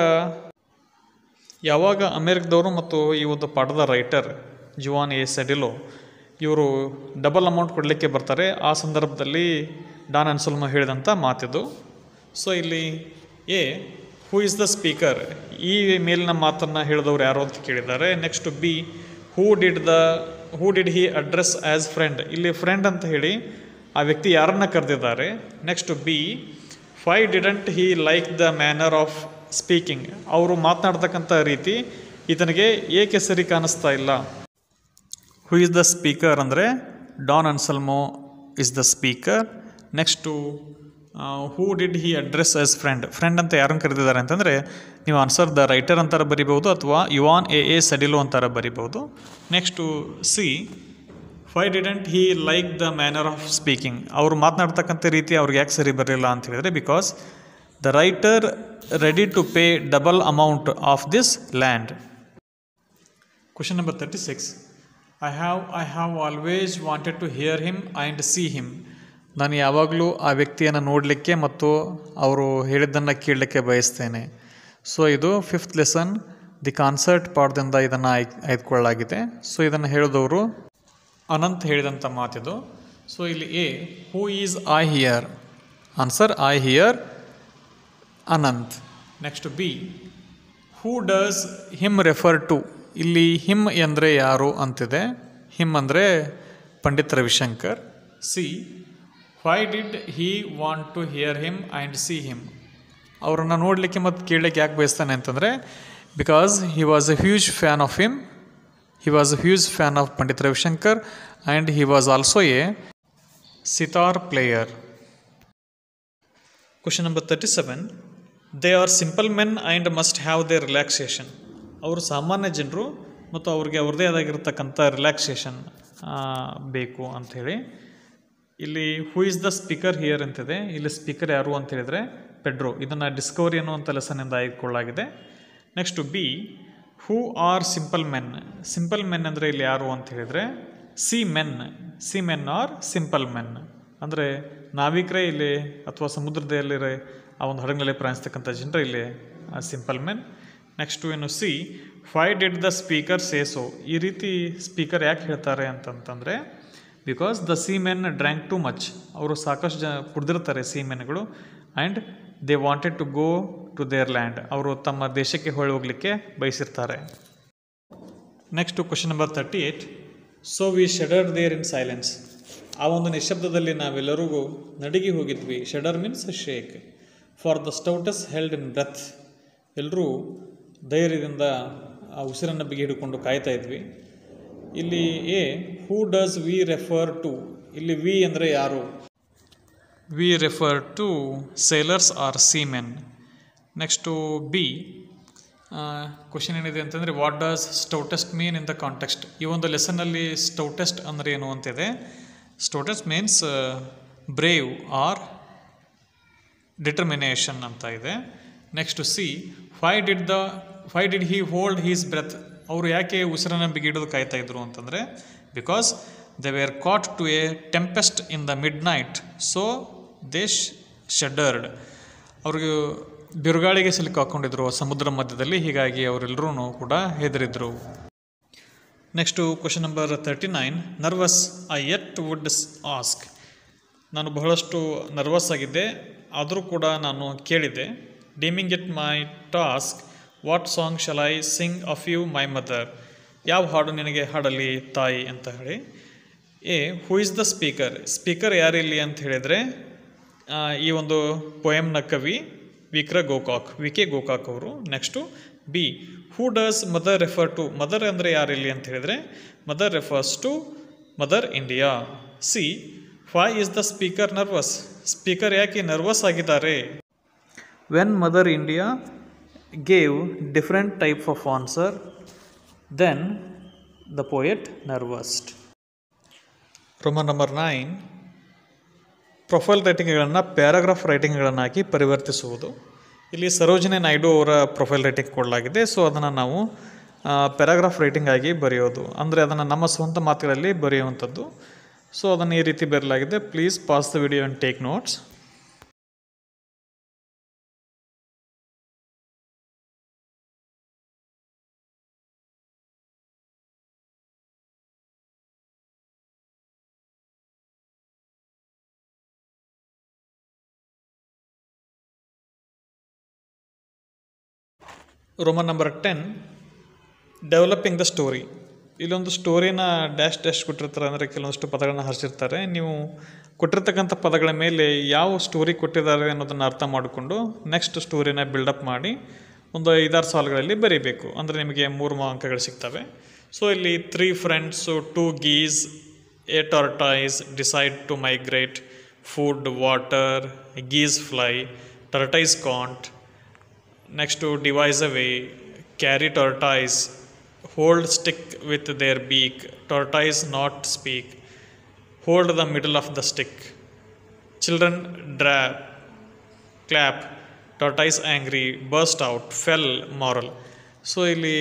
ಯಾವಾಗ ಅಮೇರಿಕದವರು ಮತ್ತು ಈ ಒಂದು ಪಾಠದ ರೈಟರ್ ಜುವಾನ್ ಎ ಸೆಡಿಲೋ ಇವರು ಡಬಲ್ ಅಮೌಂಟ್ ಕೊಡಲಿಕ್ಕೆ ಬರ್ತಾರೆ. ಆ ಸಂದರ್ಭದಲ್ಲಿ ಡಾನ್ ಅನ್ಸುಲ್ಮ ಹೇಳಿದಂಥ ಮಾತಿದು. ಸೊ ಇಲ್ಲಿ A who is the speaker ಈ ಮೇಲಿನ ಮಾತನ್ನು ಹೇಳಿದವರು ಯಾರು ಅಂತ ಕೇಳಿದ್ದಾರೆ. Next B who did the who did he address as friend ಇಲ್ಲಿ ಫ್ರೆಂಡ್ ಅಂತ ಹೇಳಿ ಆ ವ್ಯಕ್ತಿ ಯಾರನ್ನ ಕರೆದಿದ್ದಾರೆ? Next B why didn't he like the manner of speaking ಅವರು ಮಾತನಾಡ್ತಕ್ಕಂಥ ರೀತಿ ಈತನಿಗೆ ಏಕೆ ಸರಿ ಕಾಣಿಸ್ತಾ ಇಲ್ಲ? ಹೂ ಇಸ್ ದ ಸ್ಪೀಕರ್ ಅಂದರೆ Don Anselmo is the speaker next who did he address as friend friend ಅಂತ ಯಾರನ್ನು ಕರೆದಿದ್ದಾರೆ ಅಂತಂದರೆ ನೀವು ಆನ್ಸರ್ ದ ರೈಟರ್ ಅಂತಾರೆ ಬರಿಬೋದು ಅಥವಾ ಯುವಾನ್ ಎ ಎ ಸಡಿಲು ಅಂತಾರೆ ಬರಿಬೋದು next C why didn't he like the manner of speaking ಅವರು ಮಾತನಾಡ್ತಕ್ಕಂಥ ರೀತಿ ಅವ್ರಿಗೆ ಯಾಕೆ ಸರಿ ಬರಲಿಲ್ಲ ಅಂತ ಹೇಳಿದರೆ because the writer ready to pay double amount of this land question number thirty six I have I have always wanted to hear him and see him ನಾನು ಯಾವಾಗಲೂ ಆ ವ್ಯಕ್ತಿಯನ್ನು ನೋಡಲಿಕ್ಕೆ ಮತ್ತು ಅವರು ಹೇಳಿದ್ದನ್ನು ಕೇಳಲಿಕ್ಕೆ ಬಯಸ್ತೇನೆ. ಸೊ ಇದು ಫಿಫ್ತ್ ಲೆಸನ್ ದಿ ಕಾನ್ಸರ್ಟ್ ಪಾಠದಿಂದ ಇದನ್ನು ಆಯ್, ಆಯ್ದುಕೊಳ್ಳಲಾಗಿದೆ. ಸೊ ಇದನ್ನು ಹೇಳಿದವರು ಅನಂತ್ ಹೇಳಿದಂಥ ಮಾತಿದು. ಸೊ ಇಲ್ಲಿ A who is I here answer I here Anant. Next B who does him refer to ಇಲ್ಲಿ ಹಿಮ್ ಎಂದರೆ ಯಾರು ಅಂತಿದೆ. ಹಿಮ್ ಅಂದರೆ Pandit Ravishankar. C why did he want to hear him and see him ಅವರನ್ನು ನೋಡಲಿಕ್ಕೆ ಮತ್ತು ಕೇಳಲಿಕ್ಕೆ ಯಾಕೆ ಬಯಸ್ತಾನೆ ಅಂತಂದರೆ because he was a huge fan of him was a huge fan of Pandit Ravishankar and he was also a sitar player question number thirty seven they are simple men and must have they relaxation ಅವರು ಸಾಮಾನ್ಯ ಜನರು ಮತ್ತು ಅವ್ರಿಗೆ ಅವ್ರದ್ದೇ ಆದಾಗಿರ್ತಕ್ಕಂಥ relaxation ಬೇಕು ಅಂಥೇಳಿ ಇಲ್ಲಿ who is the speaker here ಅಂತಿದೆ. ಇಲ್ಲಿ ಸ್ಪೀಕರ್ ಯಾರು ಅಂತ ಹೇಳಿದರೆ ಪೆಡ್ರೋ ಇದನ್ನು ಡಿಸ್ಕವರಿ ಅನ್ನುವಂಥ ಲೆಸನ್ನಿಂದ ಆಯ್ದುಕೊಳ್ಳಲಾಗಿದೆ. Next B who are simple men simple men ಅಂದರೆ ಇಲ್ಲಿ ಯಾರು ಅಂತ ಹೇಳಿದರೆ sea men sea men are simple men ಅಂದರೆ ನಾವಿಕರೇ ಇಲ್ಲಿ ಅಥವಾ ಸಮುದ್ರದಲ್ಲಿರೋ ಆ ಒಂದು ಹಡಗಿನಲ್ಲಿ ಪ್ರಯಾಣಿಸ್ತಕ್ಕಂಥ ಜನರು ಇಲ್ಲಿ ಸಿಂಪಲ್ ಮೆನ್ ನೆಕ್ಸ್ಟು ಏನು C why did the speaker says so ಈ ರೀತಿ ಸ್ಪೀಕರ್ ಯಾಕೆ ಹೇಳ್ತಾರೆ ಅಂತಂತಂದರೆ because the sea men drank too much ಅವರು ಸಾಕಷ್ಟು ಜನ ಕುಡ್ದಿರ್ತಾರೆ C ಮೆನ್ಗಳು and they wanted to go to their land ಅವರು ತಮ್ಮ ದೇಶಕ್ಕೆ ಹೊಳೆ ಹೋಗಲಿಕ್ಕೆ ಬಯಸಿರ್ತಾರೆ. Next question number thirty eight so we shudder there in silence ಆ ಒಂದು ನಿಶಬ್ದದಲ್ಲಿ ನಾವೆಲ್ಲರಿಗೂ ನಡಿಗೆ ಹೋಗಿದ್ವಿ. Shudder means shake for the stoutest held in breath ಎಲ್ಲರೂ ಧೈರ್ಯದಿಂದ ಆ ಉಸಿರನ್ನು ಬಿಗಿ ಹಿಡ್ಕೊಂಡು ಕಾಯ್ತಾ ಇದ್ವಿ. ಇಲ್ಲಿ A who does we refer to ಇಲ್ಲಿ ವಿ ಅಂದರೆ ಯಾರು? We refer to sailors or seamen next B question ಏನಿದೆ ಅಂತಂದರೆ what does stoutest mean in the context ಈ ಒಂದು ಲೆಸನ್ನಲ್ಲಿ ಸ್ಟೌಟೆಸ್ಟ್ ಅಂದರೆ ಏನು ಅಂತಿದೆ? Stoutest means brave or determination ಅಂತ ಇದೆ. Next C why did the why did he hold his breath ಅವರು ಯಾಕೆ ಉಸಿರನ್ನು ಬಿಗಿಡೋದು ಕಾಯ್ತಾ ಇದ್ರು ಅಂತಂದರೆ because they were caught to a tempest in the midnight so they shuddered ಅವ್ರಿಗೆ ಬಿರುಗಾಳಿಗೆ ಸಿಲುಕಾಕೊಂಡಿದ್ರು ಸಮುದ್ರ ಮಧ್ಯದಲ್ಲಿ, ಹೀಗಾಗಿ ಅವರೆಲ್ಲರೂ ಕೂಡ ಹೆದರಿದ್ರು. Next question number thirty nine nervous I yet would ask ನಾನು ಬಹಳಷ್ಟು ನರ್ವಸ್ ಆಗಿದ್ದೆ, ಆದರೂ ಕೂಡ ನಾನು ಕೇಳಿದೆ deeming it my task what song shall I sing of you my mother ಯಾವ ಹಾಡು ನಿನಗೆ ಹಾಡಲಿ, ತಾಯಿ? ಅಂತ ಹೇಳಿ. A who is the speaker speaker ಯಾರಿಲ್ಲಿ ಅಂತ ಹೇಳಿದರೆ ಈ ಒಂದು ಪೊಯಮ್ನ ಕವಿ ವಿಕ್ರ ಗೋಕಾಕ್ ವಿ ಕೆ ಗೋಕಾಕ್ ಅವರು. Next B who does mother refer to mother ಅಂದರೆ ಯಾರಿಲ್ಲಿ ಅಂತ ಹೇಳಿದರೆ mother refers to mother India C why is the speaker nervous speaker ಯಾಕೆ ನರ್ವಸ್ ಆಗಿದ್ದಾರೆ? When mother India gave different type of answer then the poet nervous Roman number nine profile ರೈಟಿಂಗ್ಗಳನ್ನು paragraph ರೈಟಿಂಗ್ಗಳನ್ನಾಗಿ ಪರಿವರ್ತಿಸುವುದು. ಇಲ್ಲಿ ಸರೋಜಿನಿ ನಾಯ್ಡು ಅವರ ಪ್ರೊಫೈಲ್ ರೈಟಿಂಗ್ ಕೊಡಲಾಗಿದೆ. So, ಅದನ್ನು ನಾವು paragraph writing ಆಗಿ ಬರೆಯೋದು. ಅಂದರೆ ಅದನ್ನು ನಮ್ಮ ಸ್ವಂತ ಮಾತುಗಳಲ್ಲಿ ಬರೆಯುವಂಥದ್ದು. ಸೊ, ಅದನ್ನು ಈ ರೀತಿ ಬರಲಾಗಿದೆ please pass the video and take notes. Roman number ten, developing the story. ಇಲ್ಲೊಂದು ಸ್ಟೋರಿನ ಡ್ಯಾಶ್ ಡ್ಯಾಶ್ ಕೊಟ್ಟಿರ್ತಾರೆ ಅಂದರೆ ಕೆಲವೊಂದಷ್ಟು ಪದಗಳನ್ನ ಹರಿಸಿರ್ತಾರೆ. ನೀವು ಕೊಟ್ಟಿರ್ತಕ್ಕಂಥ ಪದಗಳ ಮೇಲೆ ಯಾವ ಸ್ಟೋರಿ ಕೊಟ್ಟಿದ್ದಾರೆ ಅನ್ನೋದನ್ನು ಅರ್ಥ ಮಾಡಿಕೊಂಡು ನೆಕ್ಸ್ಟ್ ಸ್ಟೋರಿನ ಬಿಲ್ಡಪ್ ಮಾಡಿ ಒಂದು ಐದಾರು ಸಾಲುಗಳಲ್ಲಿ ಬರೀಬೇಕು. ಅಂದರೆ ನಿಮಗೆ ಮೂರು ಅಂಕಗಳು ಸಿಗ್ತವೆ. ಸೊ ಇಲ್ಲಿ three friends two geese a tortoise decide to migrate food water geese fly tortoise can't next devise away carry tortoise hold stick with their beak tortoise not speak hold the middle of the stick children draw clap tortoise angry burst out fell moral so ಇಲ್ಲಿ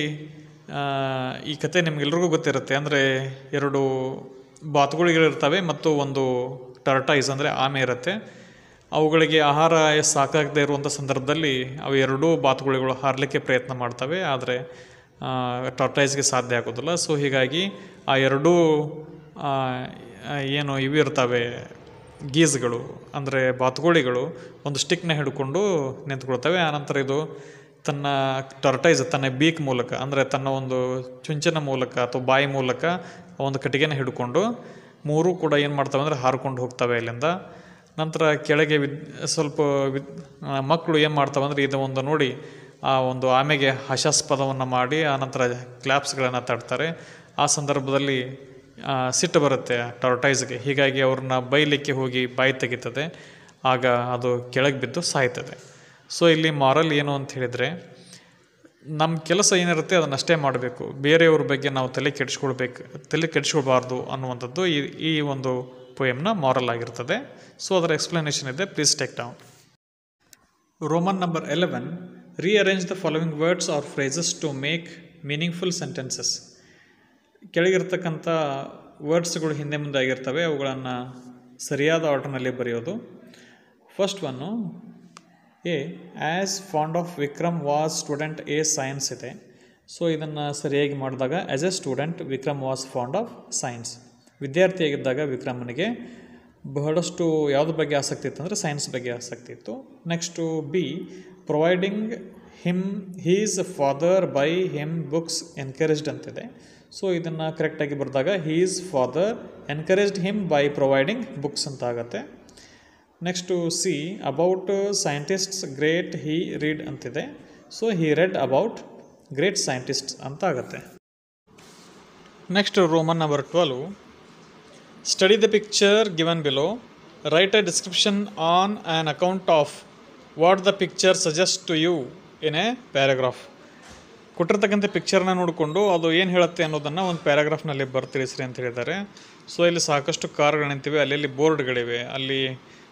ಈ ಕತೆ ನಿಮಗೆಲ್ರಿಗೂ ಗೊತ್ತಿರುತ್ತೆ. ಅಂದರೆ ಎರಡು ಬಾತುಗಳಿರ್ತವೆ ಮತ್ತು ಒಂದು tortoise ಅಂದರೆ ಆಮೆ ಇರುತ್ತೆ. ಅವುಗಳಿಗೆ ಆಹಾರ ಸಾಕಾಗದೇ ಇರುವಂಥ ಸಂದರ್ಭದಲ್ಲಿ ಅವು ಎರಡೂ ಬಾತುಕೋಳಿಗಳು ಹಾರಲಿಕ್ಕೆ ಪ್ರಯತ್ನ ಮಾಡ್ತವೆ, ಆದರೆ ಟರ್ಟೈಸ್ಗೆ ಸಾಧ್ಯ ಆಗೋದಿಲ್ಲ. ಸೊ ಹೀಗಾಗಿ ಆ ಎರಡೂ ಏನು ಇವು ಇರ್ತವೆ, ಗೀಸ್ಗಳು, ಅಂದರೆ ಬಾತುಕೋಳಿಗಳು ಒಂದು ಸ್ಟಿಕ್ನ ಹಿಡ್ಕೊಂಡು ನಿಂತ್ಕೊಳ್ತವೆ. ಆನಂತರ ಇದು ತನ್ನ ಟರ್ಟೈಸ್ ತನ್ನ ಬೀಕ್ ಮೂಲಕ, ಅಂದರೆ ತನ್ನ ಒಂದು ಚುಂಚನ ಮೂಲಕ ಅಥವಾ ಬಾಯಿ ಮೂಲಕ ಒಂದು ಕಟ್ಟಿಗೆನ ಹಿಡ್ಕೊಂಡು ಮೂರೂ ಕೂಡ ಏನು ಮಾಡ್ತವೆ ಅಂದರೆ ಹಾರ್ಕೊಂಡು ಹೋಗ್ತವೆ ಇಲ್ಲಿಂದ ನಂತರ ಕೆಳಗೆ ವಿದ್ ಸ್ವಲ್ಪ ವಿದ್ ಮಕ್ಕಳು ಏನು ಮಾಡ್ತಾವೆ ಅಂದರೆ ಇದು ಒಂದು ನೋಡಿ ಆ ಒಂದು ಆಮೆಗೆ ಹಶಾಸ್ಪದವನ್ನು ಮಾಡಿ ಆನಂತರ ಕ್ಲ್ಯಾಪ್ಸ್ಗಳನ್ನು ತಡ್ತಾರೆ ಆ ಸಂದರ್ಭದಲ್ಲಿ ಆ, ಸಿಟ್ಟು ಬರುತ್ತೆ ಟರ್ಟೈಸ್ಗೆ ಹೀಗಾಗಿ ಅವ್ರನ್ನ ಬೈಲಿಕ್ಕೆ ಹೋಗಿ ಬಾಯಿ ತೆಗಿತದೆ. ಆಗ ಅದು ಕೆಳಗೆ ಬಿದ್ದು ಸಾಯ್ತದೆ. ಸೊ ಇಲ್ಲಿ ಮಾರಲ್ ಏನು ಅಂತ ಹೇಳಿದರೆ ನಮ್ಮ ಕೆಲಸ ಏನಿರುತ್ತೆ ಅದನ್ನಷ್ಟೇ ಮಾಡಬೇಕು. ಬೇರೆಯವ್ರ ಬಗ್ಗೆ ನಾವು ತಲೆ ಕೆಡಿಸ್ಕೊಳ್ಬೇಕು ತಲೆ ಕೆಡಿಸ್ಕೊಳ್ಬಾರ್ದು ಅನ್ನುವಂಥದ್ದು ಈ ಈ ಒಂದು ಪೊಯಮ್ನ ಮಾರಲ್ ಆಗಿರ್ತದೆ. ಸೊ ಅದರ ಎಕ್ಸ್ಪ್ಲನೇಷನ್ ಇದೆ. Please take down Roman number eleven rearrange the following words or phrases to make meaningful sentences ಕೆಳಗಿರ್ತಕ್ಕಂಥ ವರ್ಡ್ಸ್ಗಳು ಹಿಂದೆ ಮುಂದೆ ಆಗಿರ್ತವೆ. ಅವುಗಳನ್ನು ಸರಿಯಾದ ಆರ್ಡರ್ನಲ್ಲಿ ಬರೆಯೋದು. First one a as fond of Vikram was student a science ಇದೆ. ಸೊ ಇದನ್ನು ಸರಿಯಾಗಿ ಮಾಡಿದಾಗ as a student Vikram was fond of science ವಿದ್ಯಾರ್ಥಿಯಾಗಿದ್ದಾಗ ವಿಕ್ರಮನಿಗೆ ಬಹಳಷ್ಟು ಯಾವುದ್ರ ಬಗ್ಗೆ ಆಸಕ್ತಿ ಇತ್ತು ಅಂದರೆ ಸೈನ್ಸ್ ಬಗ್ಗೆ ಆಸಕ್ತಿ ಇತ್ತು. Next B providing him his father by him books encouraged ಅಂತಿದೆ. ಸೊ ಇದನ್ನು ಕರೆಕ್ಟಾಗಿ ಬರೆದಾಗ his father encouraged him by providing books ಅಂತ ಆಗುತ್ತೆ next C about scientists great he read ಅಂತಿದೆ. So he read about great scientists ಅಂತ ಆಗುತ್ತೆ next Roman number twelve study the picture given below. Write a description on an account of what the picture suggests to you in a paragraph. ಕೊಟ್ಟಿರ್ತಕ್ಕಂಥ ಪಿಕ್ಚರ್ನ ನೋಡಿಕೊಂಡು ಅದು ಏನು ಹೇಳುತ್ತೆ ಅನ್ನೋದನ್ನು ಒಂದು ಪ್ಯಾರಾಗ್ರಾಫ್ನಲ್ಲಿ ಬರ್ತಿಳಿಸ್ರಿ ಅಂತ ಹೇಳಿದ್ದಾರೆ ಸೊ ಇಲ್ಲಿ ಸಾಕಷ್ಟು ಕಾರ್ಗಳು ನಿಂತಿವೆ ಅಲ್ಲಿ ಬೋರ್ಡ್ಗಳಿವೆ ಅಲ್ಲಿ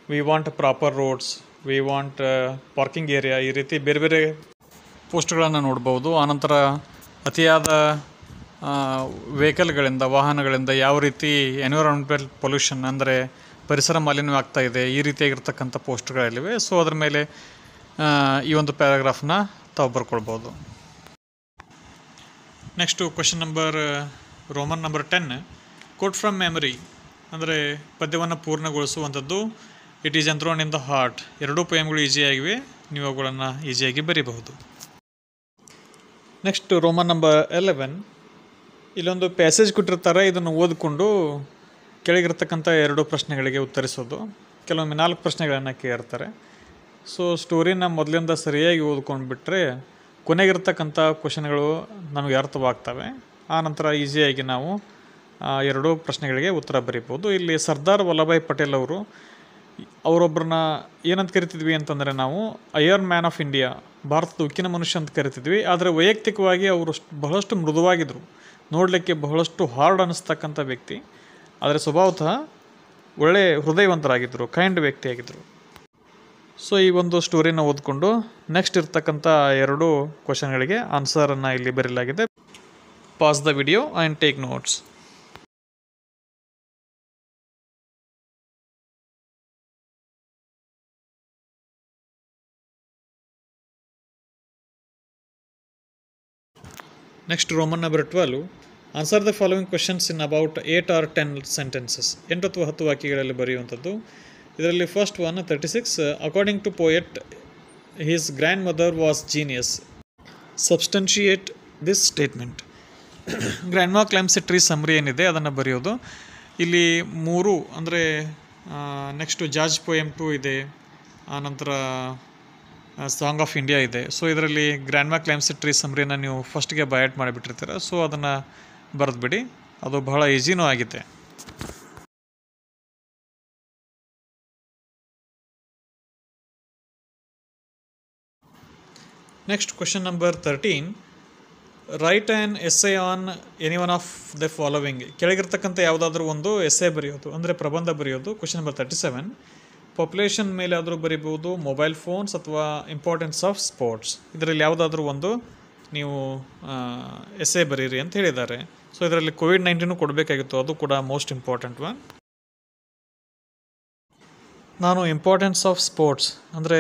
we want proper roads we want parking area ಈ ರೀತಿ ಬೇರೆ ಬೇರೆ ಪೋಸ್ಟ್ಗಳನ್ನು ನೋಡ್ಬೋದು ಆನಂತರ ಅತಿಯಾದ ವೆಹಿಕಲ್ಗಳಿಂದ, ವಾಹನಗಳಿಂದ ಯಾವ ರೀತಿ ಎನ್ವಿರಾನ್ಮೆಂಟಲ್ ಪೊಲ್ಯೂಷನ್ ಅಂದರೆ ಪರಿಸರ ಮಾಲಿನ್ಯ ಆಗ್ತಾ ಇದೆ, ಈ ರೀತಿಯಾಗಿರ್ತಕ್ಕಂಥ ಪೋಸ್ಟ್ಗಳಲ್ಲಿವೆ. ಸೊ ಅದರ ಮೇಲೆ ಈ ಒಂದು ಪ್ಯಾರಾಗ್ರಾಫ್ನ ತಾವು ಬರ್ಕೊಳ್ಬೋದು. Next question number Roman number ten quote from memory ಅಂದರೆ ಪದ್ಯವನ್ನು ಪೂರ್ಣಗೊಳಿಸುವಂಥದ್ದು it is enthroned in the heart ಎರಡೂ ಪೋಯಮ್ಗಳು ಈಸಿಯಾಗಿವೆ ನೀವು ಅವುಗಳನ್ನು ಈಸಿಯಾಗಿ ಬರೀಬಹುದು. ನೆಕ್ಸ್ಟ್ ರೋಮನ್ ನಂಬರ್ ಎಲೆವೆನ್ ಇಲ್ಲೊಂದು ಪ್ಯಾಸೇಜ್ ಕೊಟ್ಟಿರ್ತಾರೆ, ಇದನ್ನು ಓದಿಕೊಂಡು ಕೆಳಗಿರ್ತಕ್ಕಂಥ ಎರಡು ಪ್ರಶ್ನೆಗಳಿಗೆ ಉತ್ತರಿಸೋದು. ಕೆಲವೊಮ್ಮೆ ನಾಲ್ಕು ಪ್ರಶ್ನೆಗಳನ್ನು ಕೇಳಿರ್ತಾರೆ ಸೊ ಸ್ಟೋರಿನ ಮೊದಲಿಂದ ಸರಿಯಾಗಿ ಓದ್ಕೊಂಡು ಬಿಟ್ಟರೆ ಕೊನೆಗಿರ್ತಕ್ಕಂಥ ಕ್ವಶನ್ಗಳು ನಮಗೆ ಅರ್ಥವಾಗ್ತವೆ. ಆ ನಂತರ ಈಸಿಯಾಗಿ ನಾವು ಎರಡೂ ಪ್ರಶ್ನೆಗಳಿಗೆ ಉತ್ತರ ಬರೀಬೋದು ಇಲ್ಲಿ ಸರ್ದಾರ್ ವಲ್ಲಭಾಯ್ ಪಟೇಲ್ ಅವರು, ಅವರೊಬ್ಬರನ್ನ ಏನಂತ ಕರಿತಿದ್ವಿ ಅಂತಂದರೆ ನಾವು ಅಯರ್ ಮ್ಯಾನ್ ಆಫ್ ಇಂಡಿಯಾ ಭಾರತದ ಉಕ್ಕಿನ ಮನುಷ್ಯ ಅಂತ ಕರಿತಿದ್ವಿ. ಆದರೆ ವೈಯಕ್ತಿಕವಾಗಿ ಅವರು ಬಹಳಷ್ಟು ಮೃದುವಾಗಿದ್ದರು ನೋಡಲಿಕ್ಕೆ ಬಹಳಷ್ಟು ಹಾರ್ಡ್ ಅನ್ನಿಸ್ತಕ್ಕಂಥ ವ್ಯಕ್ತಿ. ಆದರೆ ಸ್ವಭಾವತಃ ಒಳ್ಳೆ ಹೃದಯವಂತರಾಗಿದ್ದರು ಕೈಂಡ್ ವ್ಯಕ್ತಿಯಾಗಿದ್ದರು ಸೊ ಈ ಒಂದು ಸ್ಟೋರಿನ ಓದ್ಕೊಂಡು ನೆಕ್ಸ್ಟ್ ಇರ್ತಕ್ಕಂಥ ಎರಡು ಕ್ವಶನ್ಗಳಿಗೆ ಆನ್ಸರನ್ನು ಇಲ್ಲಿ ಬರೆಯಲಾಗಿದೆ pass the video and take notes next Roman number twelve answer the following questions in about eight or ten sentences ಎಂಟು ಅಥವಾ ಹತ್ತು ವಾಕ್ಯಗಳಲ್ಲಿ ಬರೆಯುವಂಥದ್ದು. ಇದರಲ್ಲಿ first one thirty six according to poet his grandmother was genius substantiate this statement grandma climbs tree summary ಏನಿದೆ, ಅದನ್ನು ಬರೆಯೋದು. ಇಲ್ಲಿ ಮೂರು, ಅಂದರೆ ನೆಕ್ಸ್ಟು ಜಾರ್ಜ್ ಪೋಯಮ್ ಟು ಇದೆ. ಆನಂತರ ಸಾಂಗ್ ಆಫ್ ಇಂಡಿಯಾ ಇದೆ. ಸೊ ಇದರಲ್ಲಿ ಗ್ರ್ಯಾಂಡ್ ಮ್ಯಾಕ್ ಕ್ಲೈಮ್ಸ್ ಟ್ರೀ ಸಮ್ರಿನ ನೀವು ಫಸ್ಟ್ಗೆ ಬಯಾಟ್ ಮಾಡಿಬಿಟ್ಟಿರ್ತೀರ. ಸೊ ಅದನ್ನು ಬರೆದ್ಬಿಡಿ. ಅದು ಬಹಳ ಈಸಿನೂ ಆಗಿದೆ. Next question number thirteen write an essay on any one of the following ಕೆಳಗಿರ್ತಕ್ಕಂಥ ಯಾವುದಾದ್ರೂ ಒಂದು ಎಸ್ಸೆ ಬರೆಯೋದು, ಅಂದರೆ ಪ್ರಬಂಧ ಬರೆಯೋದು question number thirty seven population ಮೇಲೆ ಆದರೂ ಬರಿಬೋದು ಮೊಬೈಲ್ ಫೋನ್ಸ್ ಅಥವಾ ಇಂಪಾರ್ಟೆನ್ಸ್ ಆಫ್ ಸ್ಪೋರ್ಟ್ಸ್ ಇದರಲ್ಲಿ ಯಾವುದಾದ್ರೂ ಒಂದು ನೀವು ಎಸ್ಸೆ ಬರೀರಿ ಅಂತ ಹೇಳಿದ್ದಾರೆ. ಸೊ ಇದರಲ್ಲಿ ಕೋವಿಡ್ ನೈನ್ಟೀನು ಕೊಡಬೇಕಾಗಿತ್ತು. ಅದು ಕೂಡ ಮೋಸ್ಟ್ ಇಂಪಾರ್ಟೆಂಟ್ ಒನ್ ನಾನು ಇಂಪಾರ್ಟೆನ್ಸ್ ಆಫ್ ಸ್ಪೋರ್ಟ್ಸ್ ಅಂದರೆ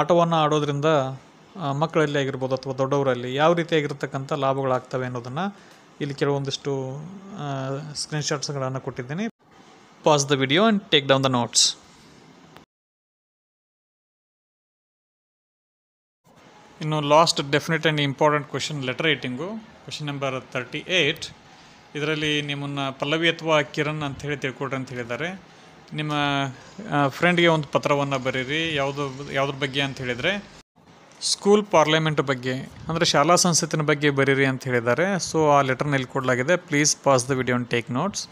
ಆಟವನ್ನು ಆಡೋದ್ರಿಂದ ಮಕ್ಕಳಲ್ಲಿ ಆಗಿರ್ಬೋದು ಅಥವಾ ದೊಡ್ಡವರಲ್ಲಿ ಯಾವ ರೀತಿಯಾಗಿರ್ತಕ್ಕಂಥ ಲಾಭಗಳಾಗ್ತವೆ ಅನ್ನೋದನ್ನು ಇಲ್ಲಿ ಕೆಲವೊಂದಿಷ್ಟು ಸ್ಕ್ರೀನ್ಶಾಟ್ಸ್ಗಳನ್ನು ಕೊಟ್ಟಿದ್ದೀನಿ. Pass the video and take down the notes ಇನ್ನು last definite and important question letter writing question number thirty eight ಇದರಲ್ಲಿ ನಿಮ್ಮನ್ನು ಪಲ್ಲವಿ ಅಥವಾ ಕಿರಣ್ ಅಂತ ಹೇಳಿ ತಿಳ್ಕೊಡ್ರಿ ಅಂತ ಹೇಳಿದ್ದಾರೆ. ನಿಮ್ಮ ಫ್ರೆಂಡ್ಗೆ ಒಂದು ಪತ್ರವನ್ನು ಬರೀರಿ, ಯಾವುದು, ಯಾವುದ್ರ ಬಗ್ಗೆ ಅಂತ ಹೇಳಿದರೆ ಸ್ಕೂಲ್ ಪಾರ್ಲಿಮೆಂಟ್ ಬಗ್ಗೆ, ಅಂದರೆ ಶಾಲಾ ಸಂಸತ್ತಿನ ಬಗ್ಗೆ ಬರೀರಿ ಅಂತ ಹೇಳಿದ್ದಾರೆ. ಸೊ ಆ ಲೆಟರ್ನ ಇಲ್ಲಿ ಕೊಡಲಾಗಿದೆ. Please pass the video take notes